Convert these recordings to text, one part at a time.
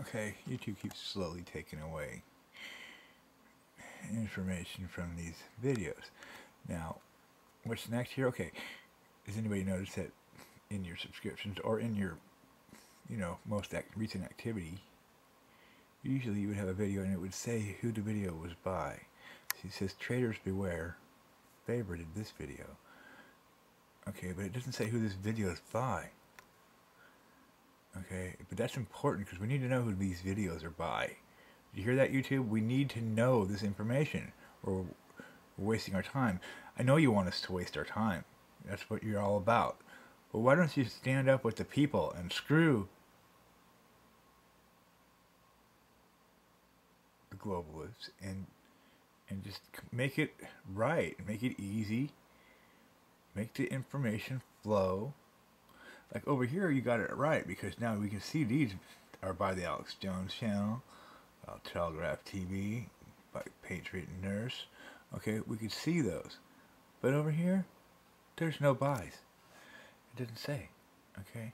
Okay, YouTube keeps slowly taking away information from these videos. Now, what's next here? Okay, does anybody notice that in your subscriptions or in your, you know, most act recent activity, usually you would have a video and it would say who the video was by. See, it says Traders Beware favorited this video. Okay, but it doesn't say who this video is by. Okay, but that's important because we need to know who these videos are by. You hear that, YouTube? We need to know this information or we're wasting our time. I know you want us to waste our time. That's what you're all about. But why don't you stand up with the people and screw the globalists and and just make it right, make it easy, make the information flow. Like over here, you got it right because now we can see these are by the Alex Jones channel, uh, Telegraph TV, by Patriot Nurse. Okay, we could see those. But over here, there's no buys. It didn't say. Okay.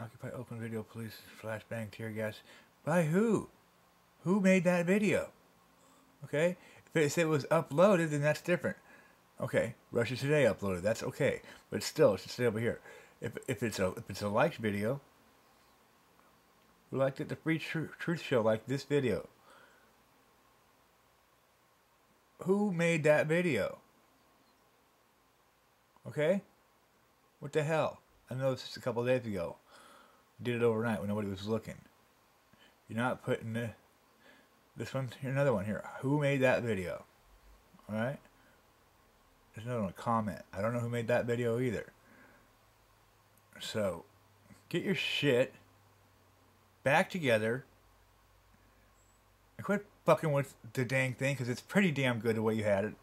Occupy open video police flashbang tear gas. By who? Who made that video? Okay? If it was uploaded, then that's different. Okay, Russia Today uploaded. That's okay, but still, it should stay over here. If if it's a if it's a liked video, we liked it. The Free Truth Show liked this video. Who made that video? Okay, what the hell? I know this is a couple days ago. Did it overnight when nobody was looking. You're not putting the this one, here, another one here. Who made that video? Alright? There's another one, comment. I don't know who made that video either. So, get your shit back together and quit fucking with the dang thing because it's pretty damn good the way you had it.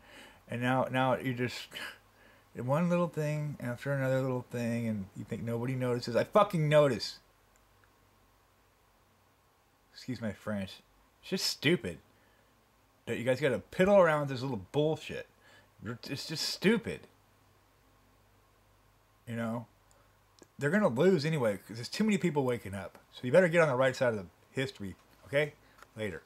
And now, now you just one little thing after another little thing, and you think nobody notices. I fucking notice. Excuse my French. It's just stupid that you guys got to piddle around with this little bullshit. It's just stupid. You know, they're gonna lose anyway because there's too many people waking up. So you better get on the right side of the history. Okay, later.